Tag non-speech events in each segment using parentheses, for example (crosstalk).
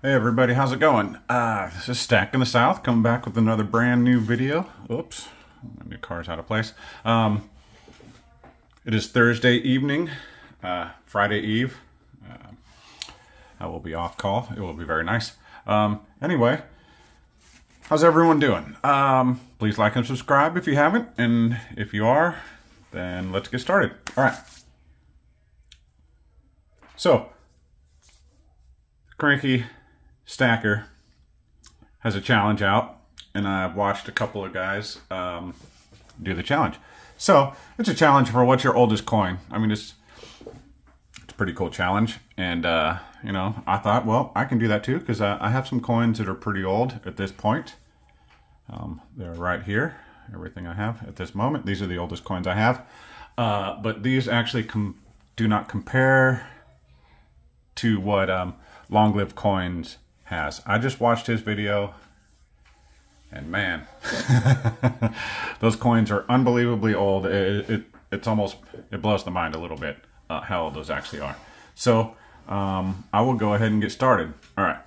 Hey everybody, how's it going? Uh, this is Stacking the South, coming back with another brand new video. Oops, my new car's out of place. Um, it is Thursday evening, uh, Friday Eve. Uh, I will be off call. It will be very nice. Um, anyway, how's everyone doing? Um, please like and subscribe if you haven't, and if you are, then let's get started. All right. So, Cranky Stacker has a challenge out, and I've watched a couple of guys um, do the challenge. So it's a challenge for what's your oldest coin. I mean, it's it's a pretty cool challenge, and uh, you know, I thought, well, I can do that too because uh, I have some coins that are pretty old at this point. Um, they're right here. Everything I have at this moment. These are the oldest coins I have, uh, but these actually do not compare to what um, Long Live Coins has. I just watched his video and man, (laughs) those coins are unbelievably old. It, it, it's almost, it blows the mind a little bit uh, how old those actually are. So um, I will go ahead and get started. All right.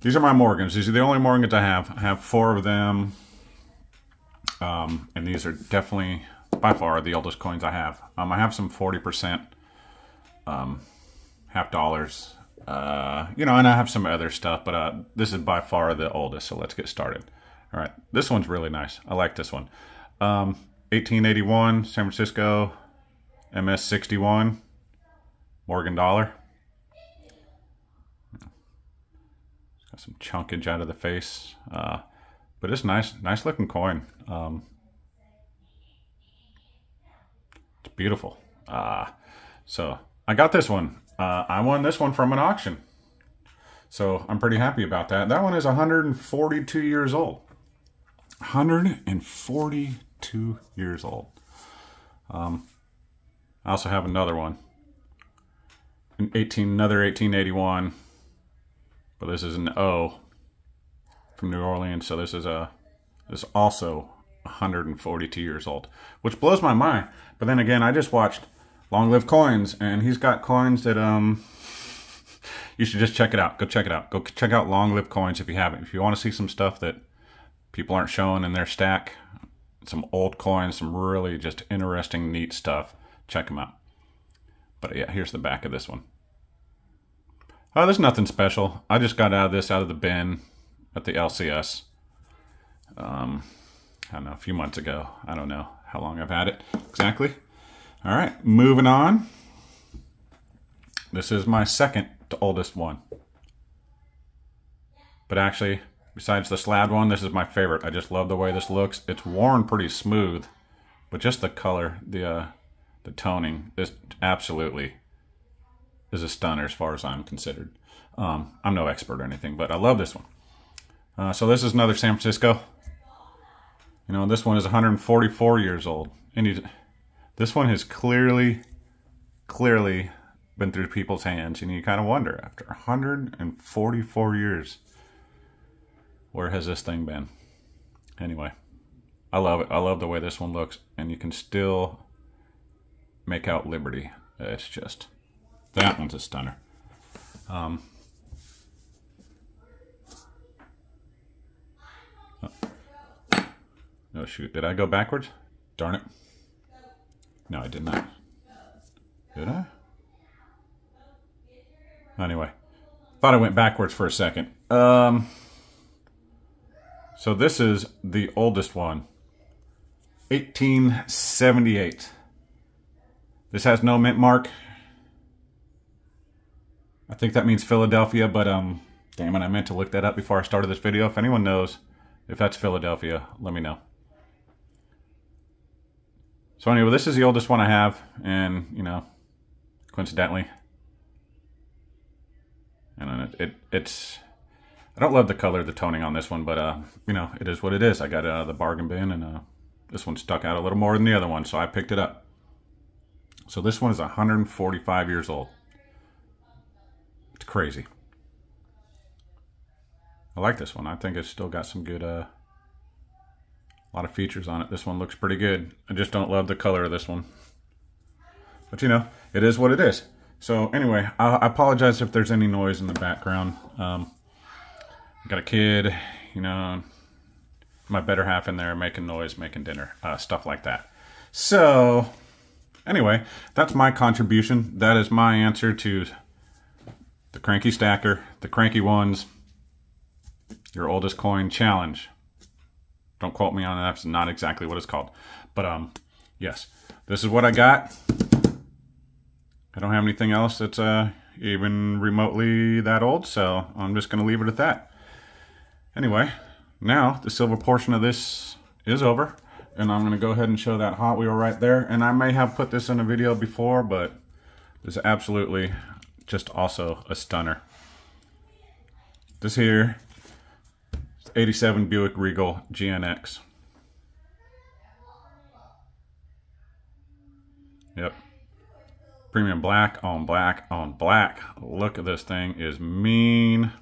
These are my Morgans. These are the only Morgans I have. I have four of them. Um, and these are definitely, by far, the oldest coins I have. Um, I have some 40% um, half dollars uh, you know, and I have some other stuff, but uh, this is by far the oldest, so let's get started. All right, this one's really nice. I like this one. Um, 1881, San Francisco, MS61, Morgan dollar. It's got some chunkage out of the face, uh, but it's nice, nice looking coin. Um, it's beautiful. Uh, so I got this one uh, I won this one from an auction. So I'm pretty happy about that. That one is 142 years old. 142 years old. Um, I also have another one. 18, another 1881. But this is an O from New Orleans. So this is a this is also 142 years old, which blows my mind. But then again, I just watched Long Live Coins, and he's got coins that um (laughs) you should just check it out. Go check it out. Go check out Long Live Coins if you haven't. If you want to see some stuff that people aren't showing in their stack, some old coins, some really just interesting, neat stuff, check them out. But yeah, here's the back of this one. Oh, there's nothing special. I just got out of this out of the bin at the LCS. Um, I don't know, a few months ago. I don't know how long I've had it exactly. All right, moving on. This is my second to oldest one. But actually, besides the slab one, this is my favorite. I just love the way this looks. It's worn pretty smooth, but just the color, the uh, the toning, is absolutely is a stunner as far as I'm considered. Um, I'm no expert or anything, but I love this one. Uh, so this is another San Francisco. You know, this one is 144 years old. And he's this one has clearly, clearly been through people's hands, and you kind of wonder after 144 years, where has this thing been? Anyway, I love it. I love the way this one looks, and you can still make out Liberty. It's just that one's a stunner. Um, oh. oh shoot! Did I go backwards? Darn it! No, I did not. Did I? Anyway, thought I went backwards for a second. Um, so this is the oldest one. 1878. This has no mint mark. I think that means Philadelphia, but um, damn it, I meant to look that up before I started this video. If anyone knows if that's Philadelphia, let me know. So anyway, this is the oldest one I have, and you know, coincidentally, and it, it it's I don't love the color, the toning on this one, but uh, you know, it is what it is. I got it out of the bargain bin, and uh, this one stuck out a little more than the other one, so I picked it up. So this one is 145 years old. It's crazy. I like this one. I think it's still got some good uh, a lot of features on it. This one looks pretty good. I just don't love the color of this one. But you know, it is what it is. So anyway, I, apologize if there's any noise in the background. Um, got a kid, you know, my better half in there making noise, making dinner, uh, stuff like that. So anyway, that's my contribution. That is my answer to the Cranky Stacker, the Cranky Ones, your oldest coin challenge. Don't quote me on that. That's not exactly what it's called. But um, yes, this is what I got. I don't have anything else that's uh, even remotely that old, so I'm just going to leave it at that. Anyway, now the silver portion of this is over, and I'm going to go ahead and show that Hot Wheel right there. And I may have put this in a video before, but this is absolutely just also a stunner. This here 87 Buick Regal GNX. Yep. Premium black on black on black. Look at this thing is mean.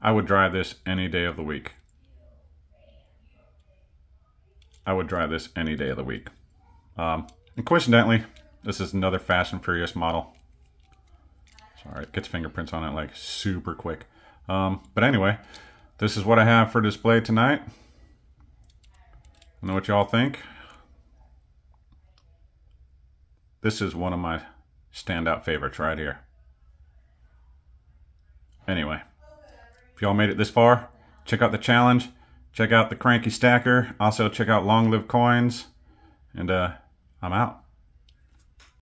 I would drive this any day of the week. I would drive this any day of the week. Um, and coincidentally, this is another Fast and Furious model. Sorry, it gets fingerprints on it like super quick. Um, but anyway, this is what I have for display tonight. I know what y'all think. This is one of my standout favorites right here. Anyway, if y'all made it this far, check out the challenge. Check out the Cranky Stacker. Also check out Long Live Coins. And uh, I'm out.